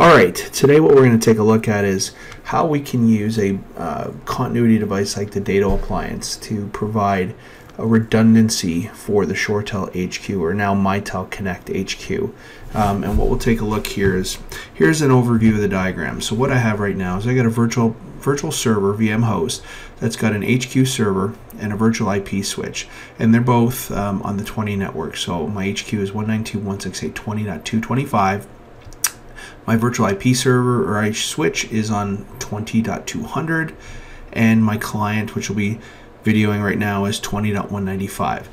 All right, today what we're going to take a look at is how we can use a uh, continuity device like the Datto appliance to provide a redundancy for the ShoreTel HQ or now Mitel Connect HQ. Um, and what we'll take a look here is here's an overview of the diagram. So what I have right now is I got a virtual virtual server VM host that's got an HQ server and a virtual IP switch, and they're both um, on the 20 network. So my HQ is 192.168.20.225 my virtual IP server or I switch is on 20.200 and my client, which will be videoing right now, is 20.195.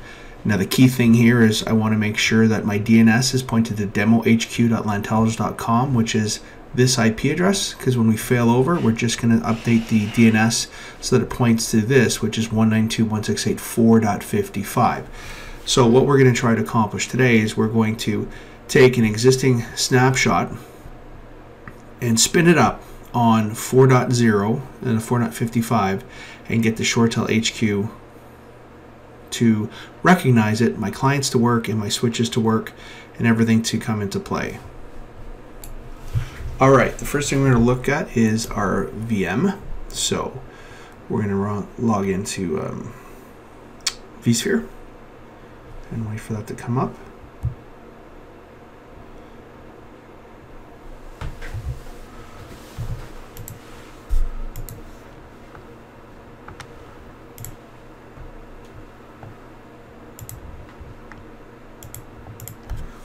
Now the key thing here is I want to make sure that my DNS is pointed to demohq.lantelligence.com, which is this IP address, because when we fail over, we're just going to update the DNS so that it points to this, which is 192.168.4.55. So what we're going to try to accomplish today is we're going to take an existing snapshot and spin it up on 4.0 and 4.55 and get the ShoreTel HQ to recognize it, my clients to work and my switches to work and everything to come into play. All right, the first thing we're going to look at is our VM. So we're going to log into um, vSphere and wait for that to come up.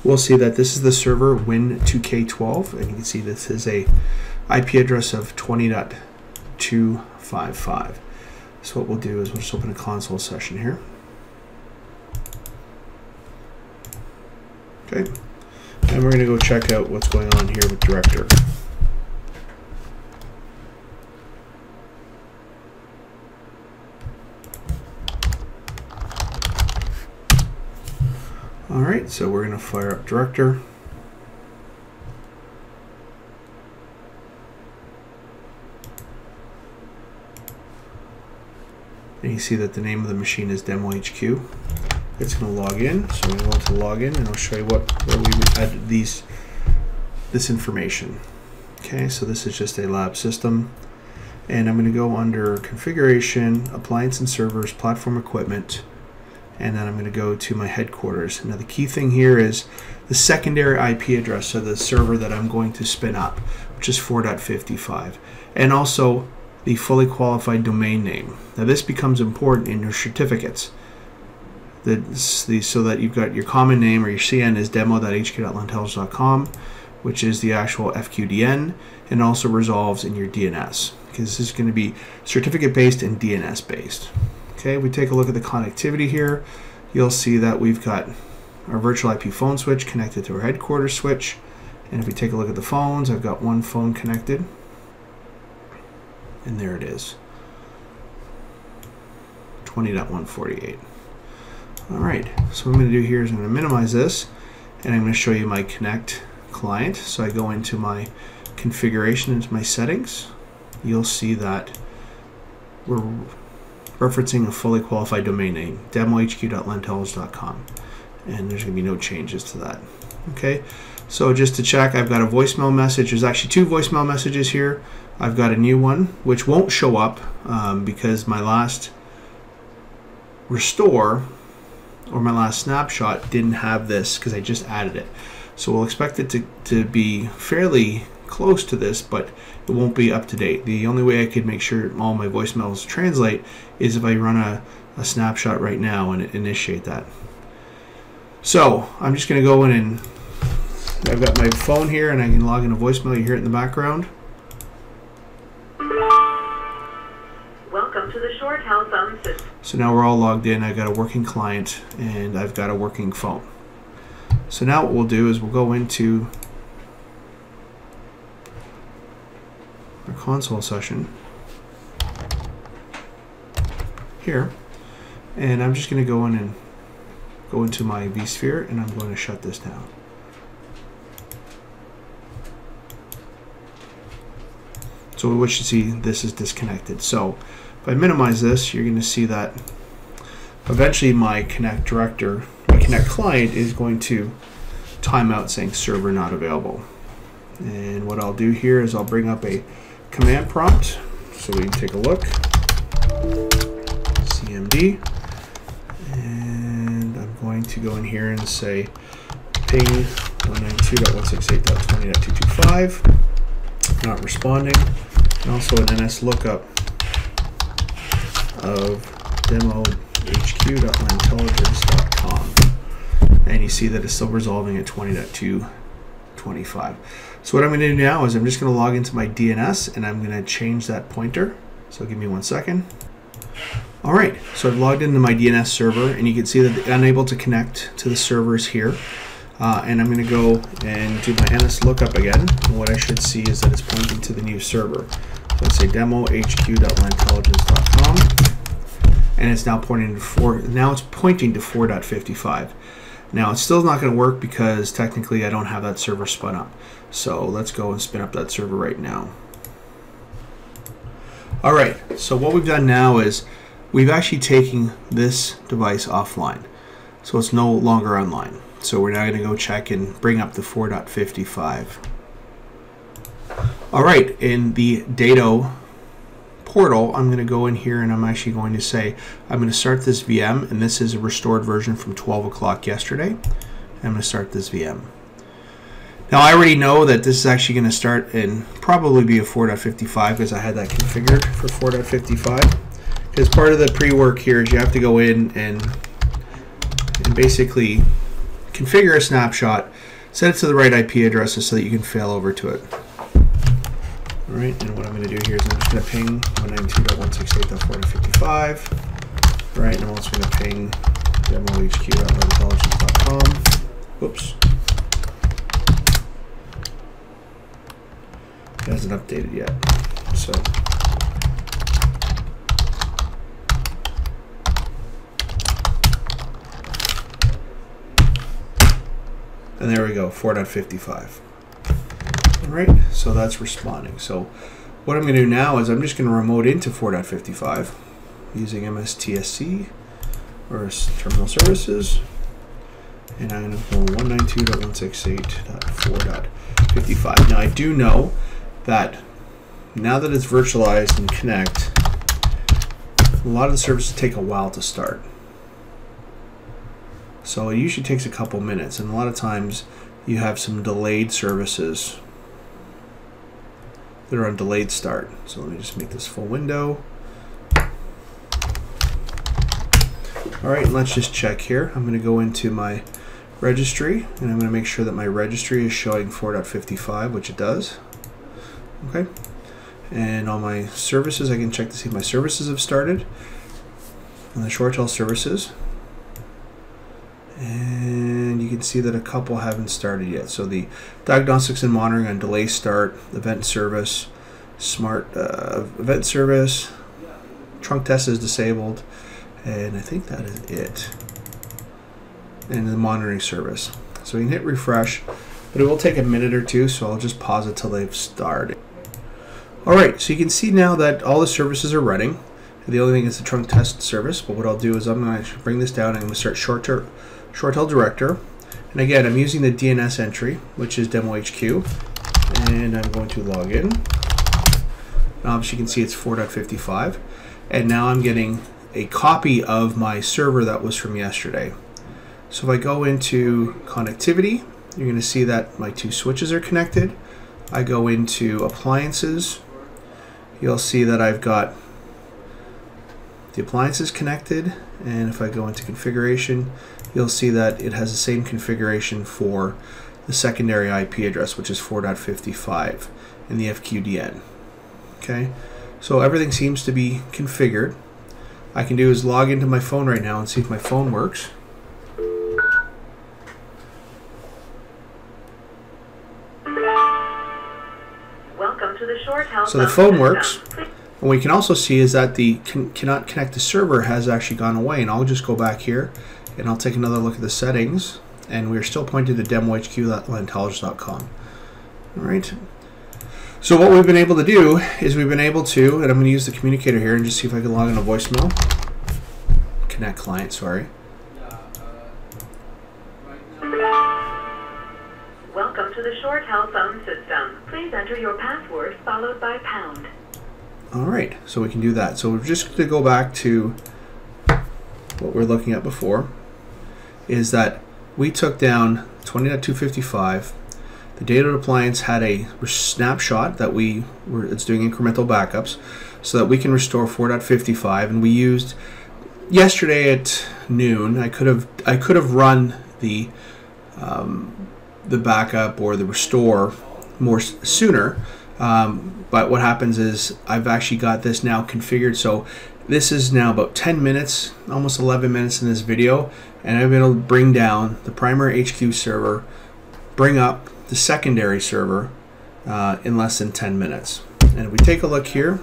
We'll see that this is the server Win2K12, and you can see this is a IP address of 20.255. So what we'll do is we'll just open a console session here. Okay, and we're going to go check out what's going on here with Director. Alright, so we're going to fire up director. And you see that the name of the machine is Demo HQ. It's going to log in, so we go to log in, and I'll show you what where we added these this information. Okay, so this is just a lab system. And I'm going to go under configuration, appliance and servers, platform equipment, and then I'm going to go to my headquarters. Now the key thing here is the secondary IP address of the server that I'm going to spin up, which is 4.55, and also the fully qualified domain name. Now this becomes important in your certificates. the, so that you've got your common name or your CN is demo.hq.lantelligence.com, which is the actual FQDN, and also resolves in your DNS because this is going to be certificate based and DNS based. Okay, we take a look at the connectivity here. You'll see that we've got our virtual IP phone switch connected to our headquarters switch. And if we take a look at the phones, I've got one phone connected. And there it is. 20.148. All right, so what I'm going to do here is I'm going to minimize this, and I'm going to show you my Connect client. So I go into my configuration, into my settings. You'll see that we're referencing a fully qualified domain name, demohq.lantelligence.com. And there's going to be no changes to that. Okay, so just to check, I've got a voicemail message. There's actually two voicemail messages here. I've got a new one, which won't show up um, because my last restore or my last snapshot didn't have this because I just added it. So we'll expect it to, to be fairly close to this, but it won't be up to date. The only way I could make sure all my voicemails translate is if I run a, a snapshot right now and initiate that. So I'm just going to go in and I've got my phone here and I can log in a voicemail. You hear it in the background. Welcome to the phone system. So now we're all logged in. I've got a working client and I've got a working phone. So now what we'll do is we'll go into console session here and I'm just going to go in and go into my vSphere and I'm going to shut this down. So what you see this is disconnected. So if I minimize this, you're going to see that eventually my Connect director, my Connect client is going to timeout saying server not available. And what I'll do here is I'll bring up a command prompt so we can take a look. CMD. And I'm going to go in here and say ping 192.168.20.225. Not responding. And also an NS lookup of demohq.lantelligence.com. And you see that it's still resolving at 20.225. So what I'm going to do now is I'm just going to log into my DNS and I'm going to change that pointer. So give me one second. All right, so I've logged into my DNS server and you can see that I'm unable to connect to the servers here. Uh, and I'm going to go and do my NS lookup again. And what I should see is that it's pointing to the new server. So let's say demohq.lantelligence.com and it's now pointing to four. Now it's pointing to 4.55. Now it's still not going to work because technically I don't have that server spun up. So let's go and spin up that server right now. All right, so what we've done now is we've actually taken this device offline. So it's no longer online. So we're now going to go check and bring up the 4.55. All right, in the Datto portal, I'm going to go in here and I'm actually going to say, I'm going to start this VM, and this is a restored version from 12 o'clock yesterday. I'm going to start this VM. Now I already know that this is actually going to start and probably be a 4.55 because I had that configured for 4.55. Because part of the pre-work here is you have to go in and, and basically configure a snapshot, set it to the right IP addresses so that you can fail over to it. All right, and what I'm going to do here is I'm just going to ping 192.168.455. All right, and I'm also going to ping demohq.lantelligence.com. Whoops. It hasn't updated yet. So And there we go, 4.55. Right, so that's responding. So what I'm going to do now is I'm just going to remote into 4.55 using MSTSC or terminal services. And I'm going to go 192.168.4.55. Now I do know that now that it's virtualized and connect, a lot of the services take a while to start. So it usually takes a couple minutes, and a lot of times you have some delayed services that are on delayed start. So let me just make this full window. All right, let's just check here. I'm going to go into my registry, and I'm going to make sure that my registry is showing 4.55, which it does. Okay. And on my services, I can check to see if my services have started. On the ShoreTel services, can see that a couple haven't started yet. So the diagnostics and monitoring on delay start, event service, smart uh, event service, trunk test is disabled, and I think that is it. And the monitoring service. So we can hit refresh, but it will take a minute or two, so I'll just pause it till they've started. All right, so you can see now that all the services are running. The only thing is the trunk test service, but what I'll do is I'm going to bring this down and I'm going to start short ShoreTel Director. And again, I'm using the DNS entry, which is DemoHQ, and I'm going to log in. Um, Obviously, you can see it's 4.55, and now I'm getting a copy of my server that was from yesterday. So if I go into connectivity, you're going to see that my two switches are connected. I go into appliances, you'll see that I've got the appliance is connected, and if I go into configuration, you'll see that it has the same configuration for the secondary IP address, which is 4.55 in the FQDN. Okay, so everything seems to be configured. I can do is log into my phone right now and see if my phone works. Welcome to the ShoreTel So the phone works. And what we can also see is that the can, cannot connect the server has actually gone away. And I'll just go back here and I'll take another look at the settings and we're still pointing to demohq.lantelligence.com. All right. So what we've been able to do is we've been able to, and I'm going to use the communicator here and just see if I can log in a voicemail. Connect client, sorry. Welcome to to the ShoreTel phone system. Please enter your password followed by pound. All right, so we can do that. So we're just going to go back to what we are looking at before is that we took down 20.255. The Datto appliance had a snapshot that we were it's doing incremental backups so that we can restore 4.55 and we used yesterday at noon I could have I could have run the um, the backup or the restore more sooner um, but what happens is I've actually got this now configured. So this is now about 10 minutes almost 11 minutes in this video and I'm going to bring down the primary HQ server bring up the secondary server uh, in less than 10 minutes. And if we take a look here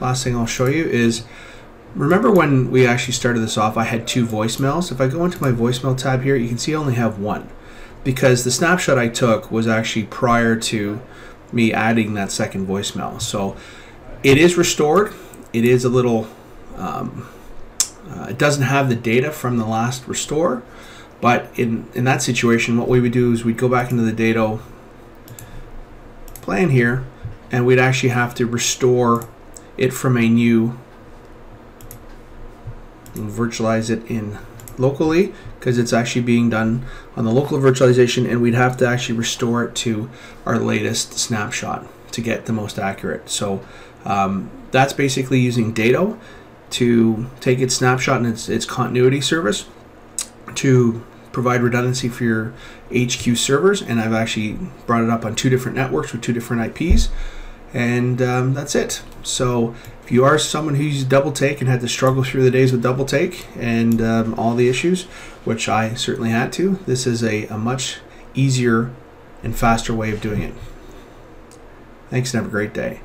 last thing I'll show you is remember when we actually started this off I had two voicemails? If I go into my voicemail tab here you can see I only have one. Because the snapshot I took was actually prior to me adding that second voicemail. So it is restored. It is a little um, uh, it doesn't have the data from the last restore but in in that situation what we would do is we'd go back into the data plan here and we'd actually have to restore it from a new virtualize it in locally because it's actually being done on the local virtualization and we'd have to actually restore it to our latest snapshot to get the most accurate so um, that's basically using Datto to take its snapshot and its, its continuity service to provide redundancy for your HQ servers and I've actually brought it up on two different networks with two different IPs and um, that's it. So if you are someone who used double take and had to struggle through the days with double take and um, all the issues, which I certainly had to, this is a, a much easier and faster way of doing it. Thanks and have a great day.